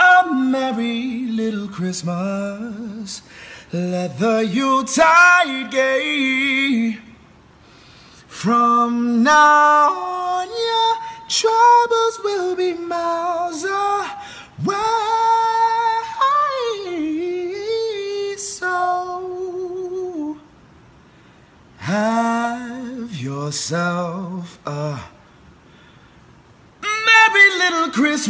a merry little Christmas. Let the Yuletide gay. From now on, your troubles will be miles away. So, have yourself a merry little Christmas.